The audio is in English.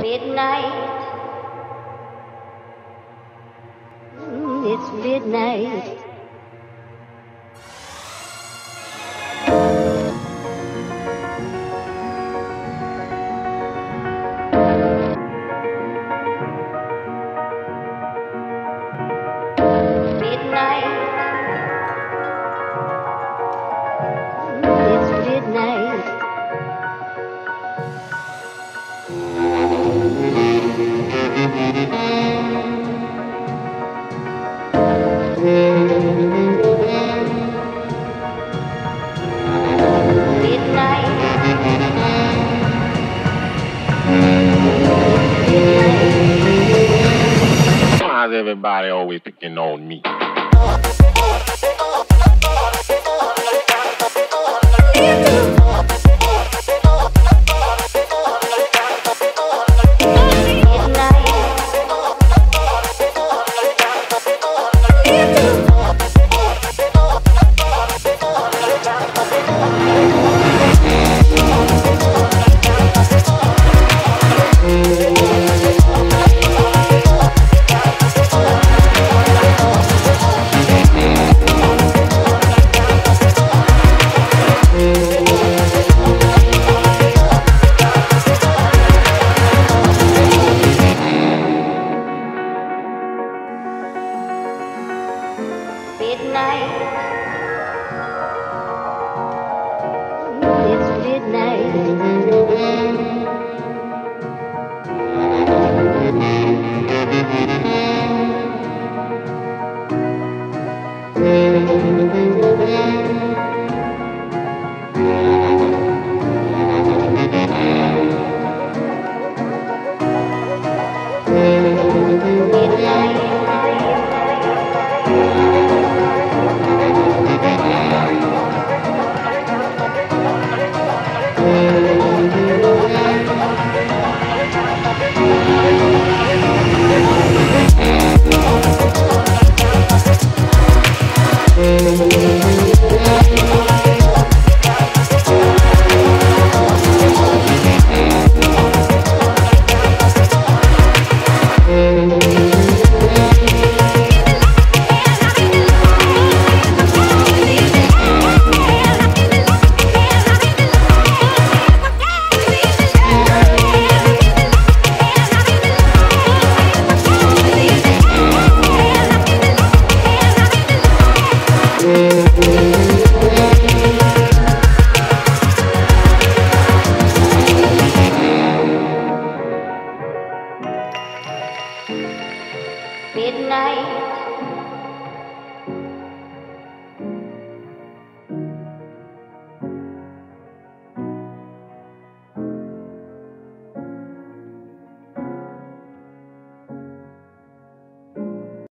Midnight. It's. Midnight. Everybody always picking on me? Midnight. Midnight.